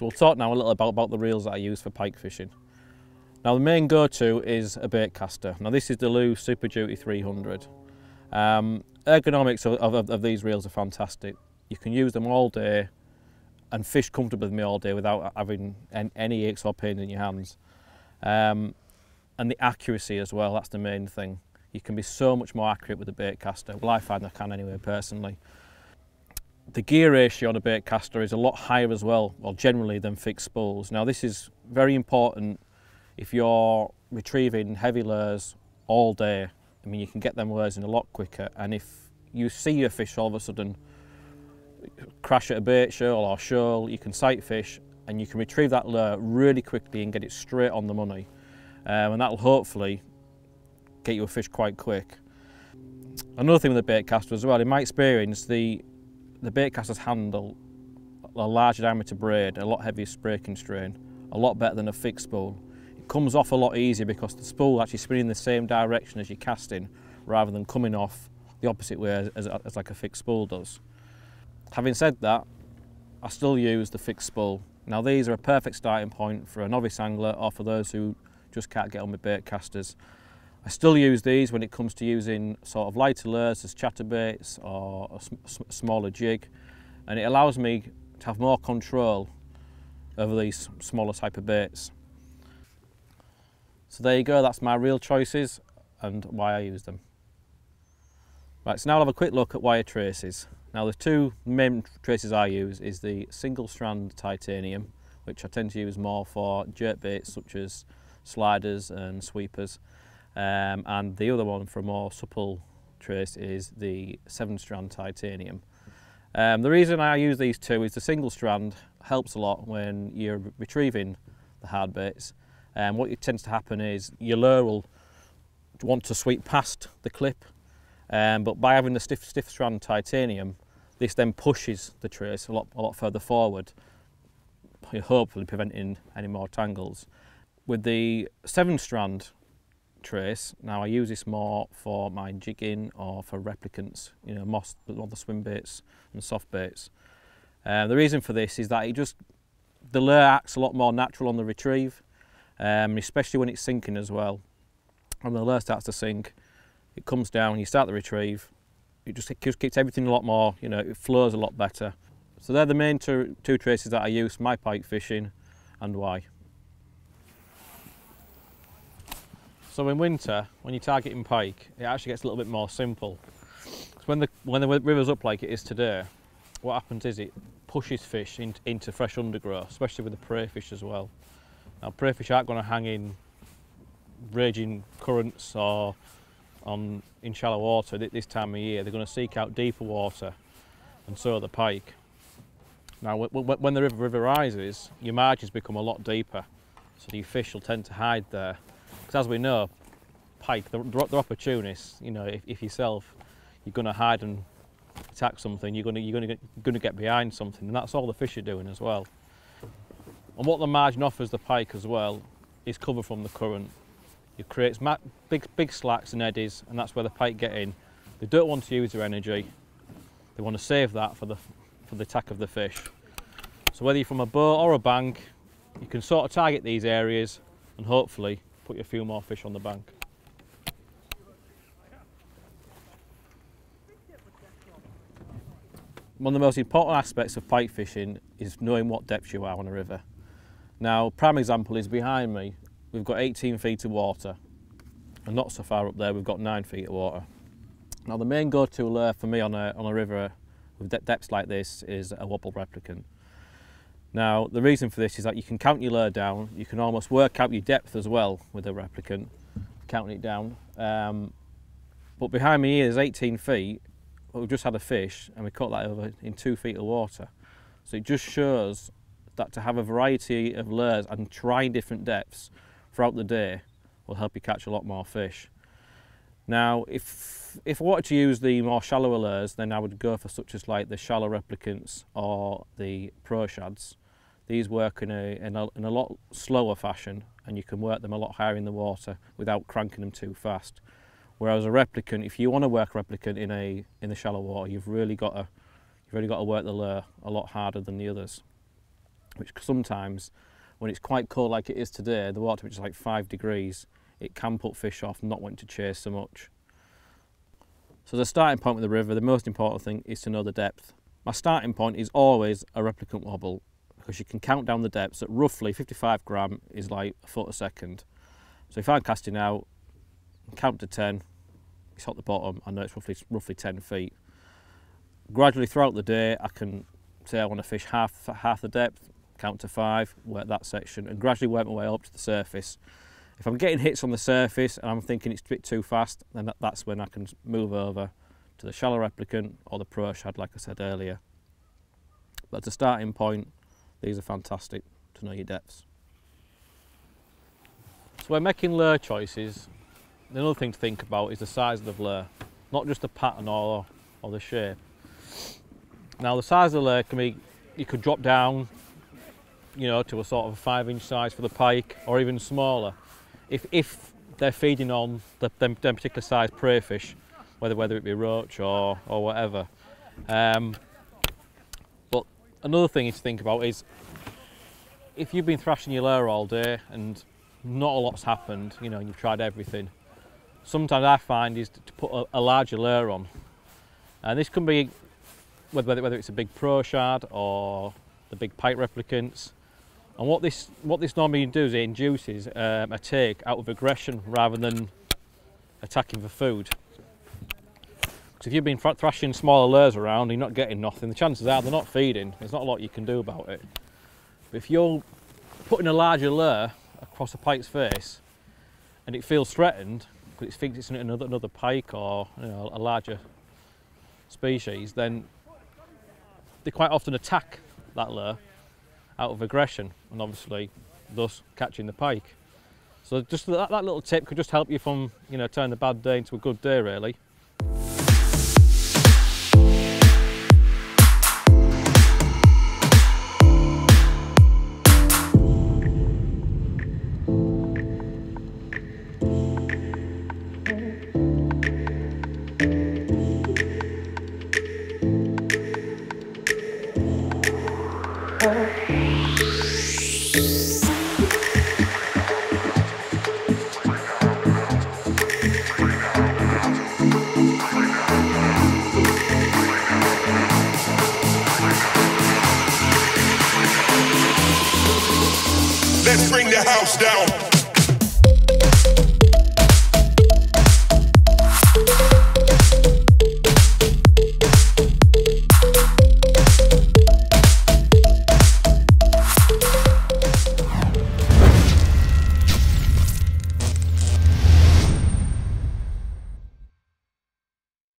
So we'll talk now a little about, about the reels that I use for pike fishing. Now the main go-to is a bait caster. Now this is the Lew Super Duty 300. Um, ergonomics of, of, of these reels are fantastic. You can use them all day and fish comfortably with me all day without having any aches or pain in your hands. Um, and the accuracy as well, that's the main thing. You can be so much more accurate with a bait caster. Well, I find I can anyway, personally. The gear ratio on a bait caster is a lot higher as well, or generally than fixed spools. Now this is very important if you're retrieving heavy lures all day. I mean, you can get them lures in a lot quicker. And if you see a fish all of a sudden crash at a bait shoal or shoal, you can sight fish and you can retrieve that lure really quickly and get it straight on the money. Um, and that'll hopefully get you a fish quite quick. Another thing with the bait caster as well, in my experience, the, the bait casters handle a larger diameter braid, a lot heavier breaking strain, a lot better than a fixed spool. It comes off a lot easier because the spool actually spinning in the same direction as you're casting rather than coming off the opposite way as, as like a fixed spool does. Having said that, I still use the fixed spool. Now these are a perfect starting point for a novice angler or for those who just can't get on with bait casters. I still use these when it comes to using sort of lighter lures as chatterbaits or a smaller jig and it allows me to have more control over these smaller type of baits. So there you go, that's my reel choices and why I use them. Right, so now I'll have a quick look at wire traces. Now the two main traces I use is the single strand titanium, which I tend to use more for jerk baits such as sliders and sweepers. Um, and the other one for a more supple trace is the seven strand titanium. Um, the reason I use these two is the single strand helps a lot when you're retrieving the hard baits. Um, what tends to happen is your lure will want to sweep past the clip um, but by having the stiff, stiff strand titanium, this then pushes the trace a lot, a lot further forward, hopefully preventing any more tangles. With the seven strand trace, now I use this more for my jigging or for replicants, you know, moss, the swim baits and soft baits. Um, the reason for this is that it just, the lure acts a lot more natural on the retrieve, um, especially when it's sinking as well. When the lure starts to sink, it comes down, you start the retrieve, it just, it keeps everything a lot more, you know, it flows a lot better. So they're the main two, two traces that I use my pike fishing and why. So in winter, when you're targeting pike, it actually gets a little bit more simple. So when the, when the river's up like it is today, what happens is it pushes fish in, into fresh undergrowth, especially with the prey fish as well. Now prey fish aren't going to hang in raging currents or on in shallow water at this time of year. They're going to seek out deeper water and so are the pike. Now when the river, river rises, your margins become a lot deeper, so your fish will tend to hide there. Because as we know, pike, they're, they're opportunists. You know, if, if yourself, you're going to hide and attack something, you're going to, you're going to, get, going to get behind something, and that's all the fish are doing as well. And what the margin offers the pike as well is cover from the current. It creates big, big slacks and eddies, and that's where the pike get in. They don't want to use their energy. They want to save that for the, for the attack of the fish. So whether you're from a boat or a bank, you can sort of target these areas and hopefully put a few more fish on the bank. One of the most important aspects of pike fishing is knowing what depth you are on a river. Now, prime example is behind me we've got 18 feet of water and not so far up there we've got 9 feet of water. Now the main go-to lure for me on a, on a river with depths like this is a wobble replicant. Now the reason for this is that you can count your lure down, you can almost work out your depth as well with a replicant, counting it down. Um, but behind me here is 18 feet, we've just had a fish and we caught that over in 2 feet of water. So it just shows that to have a variety of lures and try different depths throughout the day will help you catch a lot more fish. Now, if, if I wanted to use the more shallower lures, then I would go for such as like the shallow replicants or the pro shads. These work in a, in a, in a lot slower fashion and you can work them a lot higher in the water without cranking them too fast. Whereas a replicant, if you want to work replicant in a in the shallow water, you've really got to you've really got to work the lure a lot harder than the others. which sometimes when it's quite cold like it is today, the water which is like five degrees, it can put fish off not wanting to chase so much. So the starting point with the river, the most important thing is to know the depth. My starting point is always a replicant wobble because you can count down the depths at roughly 55 gram is like a foot a second. So if I'm casting out, count to 10, it's at the bottom, I know it's roughly, roughly 10 feet. Gradually throughout the day, I can say I want to fish half, half the depth, count to five, work that section, and gradually work my way up to the surface. If I'm getting hits on the surface and I'm thinking it's a bit too fast, then that, that's when I can move over to the shallow replicant or the pro shad, like I said earlier. But as a starting point, these are fantastic to know your depths. So when making lure choices, another thing to think about is the size of the lure, not just the pattern or, or the shape. Now the size of the lure can be, you could drop down, you know, to a sort of a five inch size for the pike or even smaller. If, if they're feeding on the, them, them particular size prey fish, whether, whether it be roach or, or whatever. Um, but another thing to think about is if you've been thrashing your lure all day and not a lot's happened, you know, and you've tried everything, sometimes I find is to put a, a larger lure on. And this can be whether, whether it's a big pro shad or the big pike replicants. And what this what this normally does, it induces um, a take out of aggression rather than attacking for food. Because if you've been thrashing smaller lures around and you're not getting nothing, the chances are they're not feeding. There's not a lot you can do about it. But if you're putting a larger lure across a pike's face and it feels threatened because it thinks it's another, another pike or you know, a larger species, then they quite often attack that lure out of aggression and obviously thus catching the pike. So just that, that little tip could just help you from, you know, turn a bad day into a good day really. Let's bring the house down.